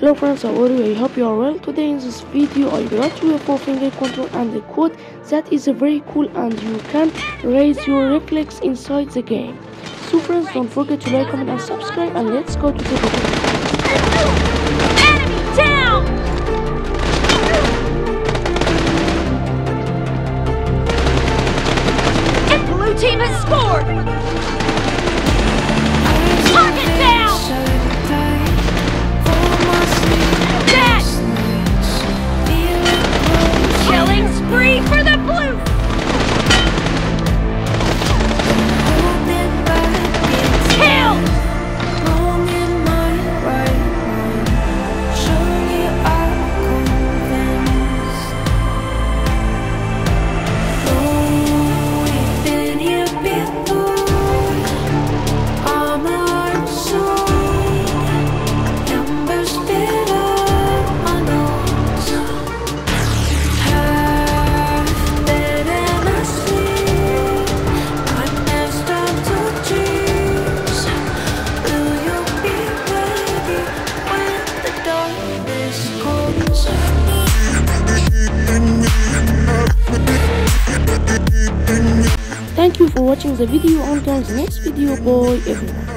Hello friends, how are you? I hope you are well. Today in this video I brought you a 4 finger control and a code that is very cool and you can raise your reflex inside the game. So friends, don't forget to like, comment and subscribe and let's go to the video. Enemy down! Team has scored! Watching the video. Until the next video, bye everyone.